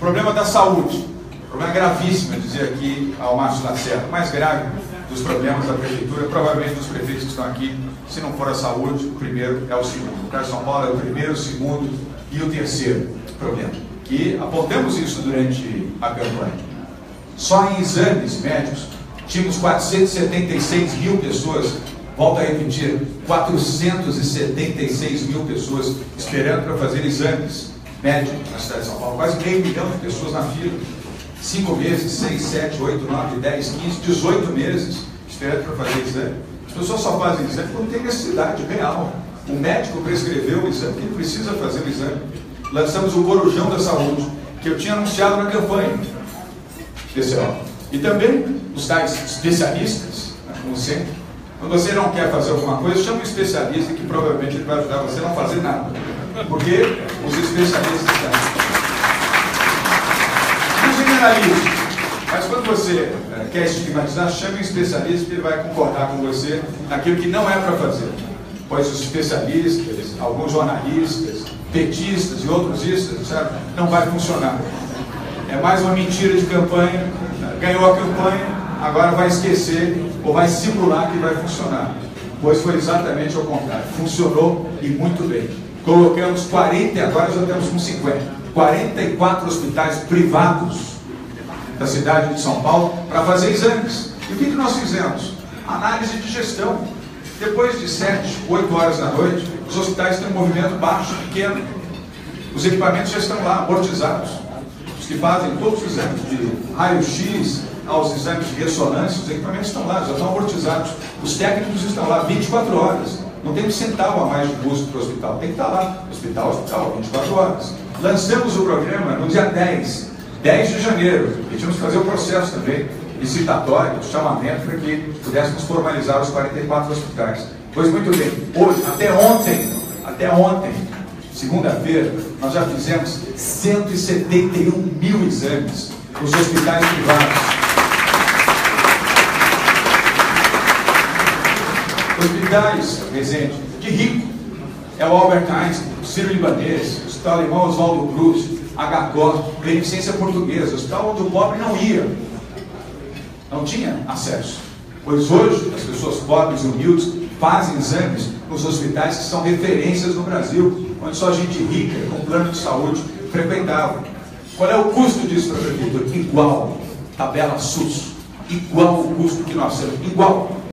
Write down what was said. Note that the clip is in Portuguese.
Problema da saúde. Problema gravíssimo, eu dizer aqui ao Márcio Lacerda. Mais grave dos problemas da prefeitura, provavelmente dos prefeitos que estão aqui, se não for a saúde, o primeiro é o segundo. O caso de São Paulo é o primeiro, o segundo e o terceiro problema. E apontamos isso durante a campanha. Só em exames médicos, tínhamos 476 mil pessoas, volto a repetir, 476 mil pessoas esperando para fazer exames médicos na cidade de São Paulo. Quase meio milhão de pessoas na fila. 5 meses, 6, 7, 8, 9, 10, 15, 18 meses esperando para fazer exame. As pessoas só fazem exame quando tem necessidade real. O médico prescreveu o exame, ele precisa fazer o exame. Lançamos o Corujão da Saúde, que eu tinha anunciado na campanha especial. E também os tais especialistas, né, como sempre. Quando você não quer fazer alguma coisa, chama um especialista que provavelmente ele vai ajudar você a não fazer nada. Porque os especialistas estão generalize. Mas quando você é, quer estigmatizar, chame um especialista que ele vai concordar com você naquilo que não é para fazer. Pois os especialistas, alguns jornalistas, petistas e outros istas, não vai funcionar. É mais uma mentira de campanha, ganhou a campanha, agora vai esquecer ou vai simular que vai funcionar. Pois foi exatamente ao contrário. Funcionou e muito bem. Colocamos 40, agora já estamos com 50. 44 hospitais privados da cidade de São Paulo para fazer exames. E o que, que nós fizemos? Análise de gestão. Depois de 7, 8 horas da noite, os hospitais têm um movimento baixo, pequeno. Os equipamentos já estão lá, amortizados. Os que fazem todos os exames de raio-x, aos exames de ressonância, os equipamentos estão lá, já estão amortizados. Os técnicos estão lá 24 horas. Não tem um centavo a mais de custo para o hospital, tem que estar lá. Hospital, hospital, 24 horas. Lançamos o programa no dia 10 10 de janeiro, e tínhamos que fazer o processo também, licitatório, chamamento, para que pudéssemos formalizar os 44 hospitais. Pois muito bem, hoje, até ontem, até ontem, segunda-feira, nós já fizemos 171 mil exames nos hospitais privados. Hospitais, presente, de rico, é o Albert Einstein, o Ciro Libanês, o Hospital Alemão Oswaldo Cruz, HCOR, Beneficência Portuguesa, hospital onde o pobre não ia, não tinha acesso. Pois hoje as pessoas pobres e humildes fazem exames nos hospitais que são referências no Brasil, onde só gente rica, com plano de saúde, frequentava. Qual é o custo disso para a prefeitura? Igual, tabela SUS, igual o custo que nós temos, igual.